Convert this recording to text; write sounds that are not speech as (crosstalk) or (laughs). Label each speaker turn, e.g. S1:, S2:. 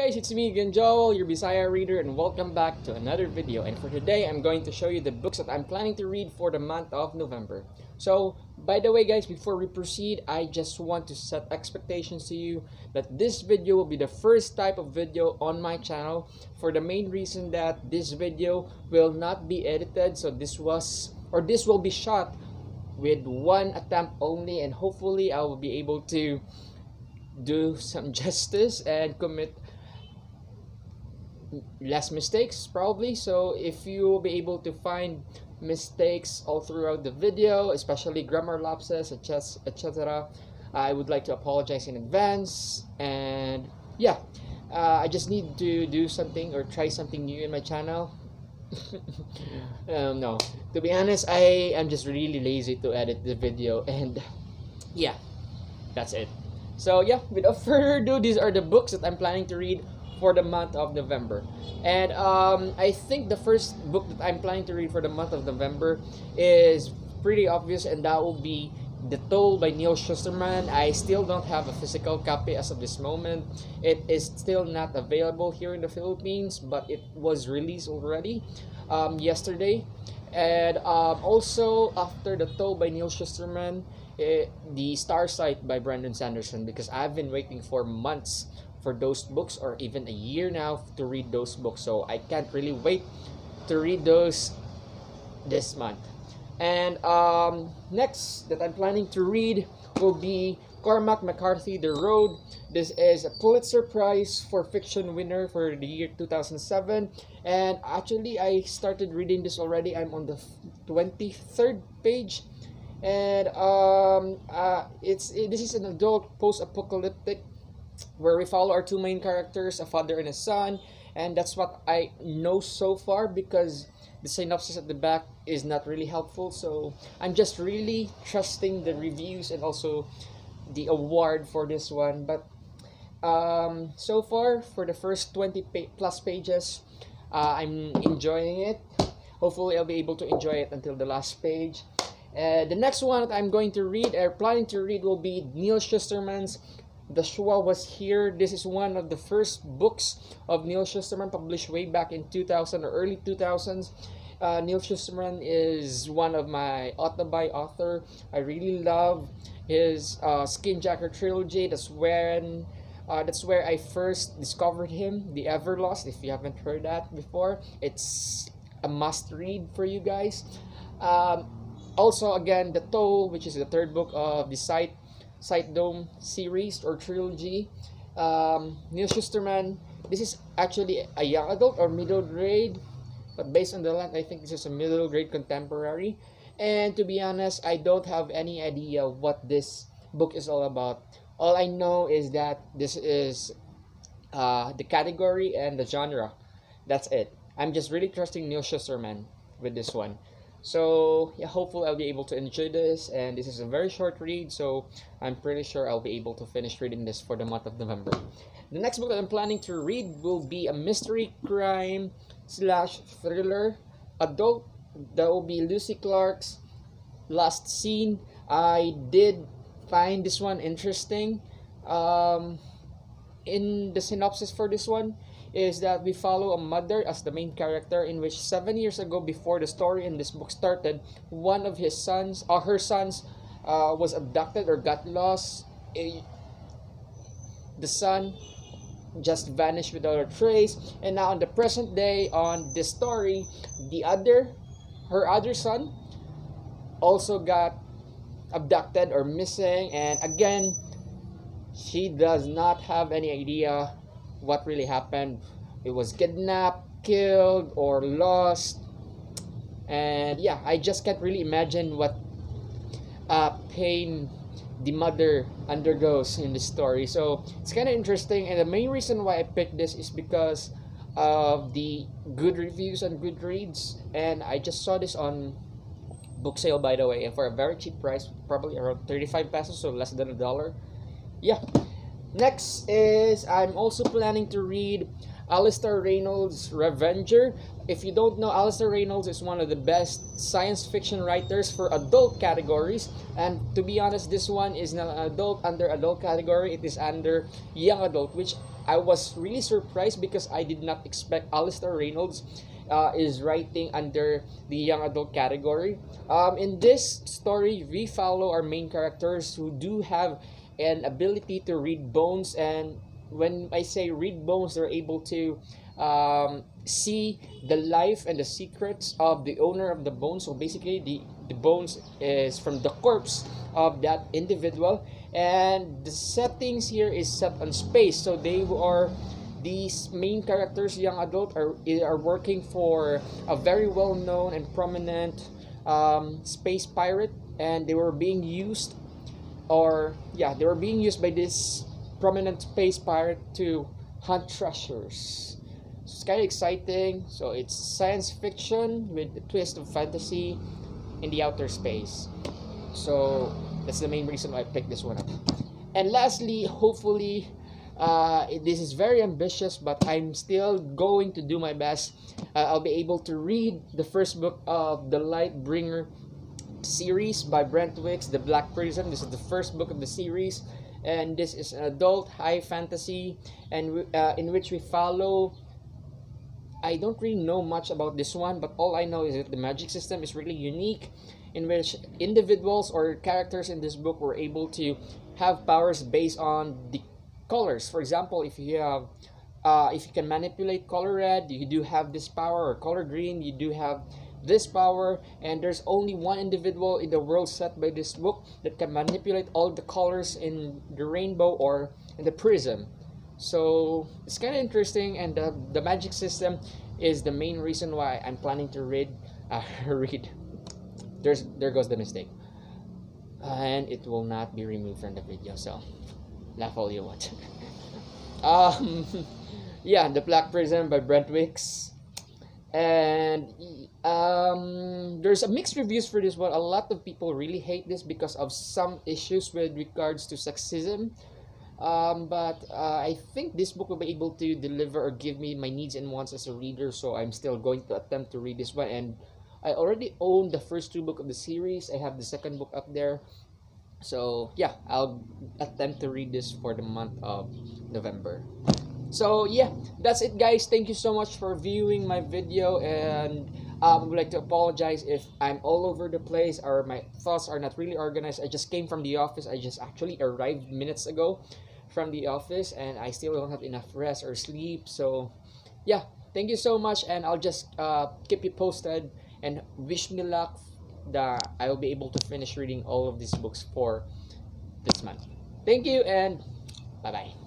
S1: guys, it's me again, Joel, your Bisaya reader, and welcome back to another video. And for today, I'm going to show you the books that I'm planning to read for the month of November. So, by the way guys, before we proceed, I just want to set expectations to you that this video will be the first type of video on my channel for the main reason that this video will not be edited. So this was, or this will be shot with one attempt only and hopefully I will be able to do some (laughs) justice and commit less mistakes probably. So if you will be able to find mistakes all throughout the video especially grammar lapses etc i would like to apologize in advance. And yeah uh, i just need to do something or try something new in my channel. (laughs) Um, no. To be honest i am just really lazy to edit the video (laughs) and yeah that's it. So yeah, without (laughs) further ado, these are the books that I'm planning to read for the month of November. And um, I think the first book that I'm planning to read for the month of November is pretty obvious, and that will be The Toll by Neal Shusterman. I still don't have a physical copy as of this moment. It is still not available here in the Philippines, but it was released already um, yesterday. And um, also, after The Toll by Neal Shusterman, eh, the Starsight by Brandon Sanderson because I've been waiting for months for those books or even a year now to read those books. So I can't really wait to read those this month. And um, next that I'm planning to read will be Cormac McCarthy The Road. This is a Pulitzer Prize for fiction winner for the year 2007 and actually I started reading this already. I'm on the 23rd page. And um, uh, it's it, this is an adult post-apocalyptic where we follow our two main characters, a father and a son, and that's what I know so far because the synopsis at the back is not really helpful. So I'm just really trusting the reviews and also the award for this one. But um, so far, for the first 20 pa plus pages, uh, I'm enjoying it. Hopefully, I'll be able to enjoy it until the last page. Uh, the next one that I'm going to read or planning to read will be Neal Shusterman's The Schwa Was Here. This is one of the first books of Neal Shusterman published way back in 2000 or early 2000s. Uh, Neal Shusterman is one of my autobi author. I really love his uh, Skinjacker trilogy. That's when uh, that's where I first discovered him, The Everlost. If you haven't heard that before, it's a must read for you guys. Um, also again the toll which is the third book of the Scythe sight dome series or trilogy. Um, neal shusterman this is actually a young adult or middle grade but based on the length i think this is a middle grade contemporary. And to be honest i don't have any idea what this book is all about. All i know is that this is uh, the category and the genre. That's it. I'm just really trusting Neal Shusterman with this one so yeah hopefully i'll be able to enjoy this and this is a very short read so i'm pretty sure i'll be able to finish reading this for the month of november. The next book that i'm planning to read will be a mystery crime slash thriller adult that will be lucy clarke's last seen. I did find this one interesting. Um in the synopsis for this one is that we follow a mother as the main character in which seven years ago before the story in this book started one of his sons or her sons uh, was abducted or got lost. A, the son just vanished without a trace. And now on the present day on this story the other her other son also got abducted or missing. And again she does not have any idea what really happened. It was kidnapped, killed, or lost. And yeah, I just can't really imagine what uh, pain the mother undergoes in the story. So it's kind of interesting. And the main reason why I picked this is because of the good reviews on Goodreads. And I just saw this on book sale, by the way, and for a very cheap price, probably around 35 pesos, so less than a dollar. Yeah, Next is I'm also planning to read Alastair Reynolds' Revenger. If you don't know, Alastair Reynolds is one of the best science fiction writers for adult categories. And to be honest, this one is not an adult under adult category. It is under young adult, which I was really surprised because I did not expect Alastair Reynolds uh, is writing under the young adult category. Um, in this story, we follow our main characters who do have an ability to read bones, and when I say read bones, they're able to um, see the life and the secrets of the owner of the bones. So basically, the the bones is from the corpse of that individual, and the settings here is set on space. So they are these main characters, young adult, are are working for a very well known and prominent um, space pirate, and they were being used, or yeah, they were being used by this prominent space pirate to hunt treasures. So it's kind of exciting. So it's science fiction with a twist of fantasy in the outer space. So that's the main reason why I picked this one up. And lastly, hopefully, uh, this is very ambitious, but I'm still going to do my best. Uh, I'll be able to read the first book of the Lightbringer series by Brent Weeks, The Black Prism. This is the first book of the series, and this is an adult high fantasy, and uh, in which we follow. I don't really know much about this one, but all I know is that the magic system is really unique, in which individuals or characters in this book were able to have powers based on the colors. For example, if you have uh, if you can manipulate color red, you do have this power, or color green, you do have this power, and there's only one individual in the world set by this book that can manipulate all the colors in the rainbow or in the prism. So it's kind of interesting, and the, the magic system is the main reason why I'm planning to read. (laughs) Uh, read. There's there goes the mistake, and it will not be removed from the video. So laugh all you want. (laughs) um, (laughs) yeah, The Black Prism by Brent Weeks. And um, there's a mixed reviews for this one. A lot of people really hate this because of some issues with regards to sexism. Um, but uh, I think this book will be able to deliver or give me my needs and wants as a reader. So I'm still going to attempt to read this one. And I already own the first two book of the series. I have the second book up there so yeah i'll attempt to read this for the month of november so yeah that's it guys thank you so much for viewing my video and um, I would like to apologize if I'm all over the place or my thoughts are not really organized. I just came from the office. I just actually arrived minutes ago from the office and I still don't have enough rest or sleep. So yeah, thank you so much and I'll just uh, keep you posted and wish me luck that I will be able to finish reading all of these books for this month. Thank you and bye bye.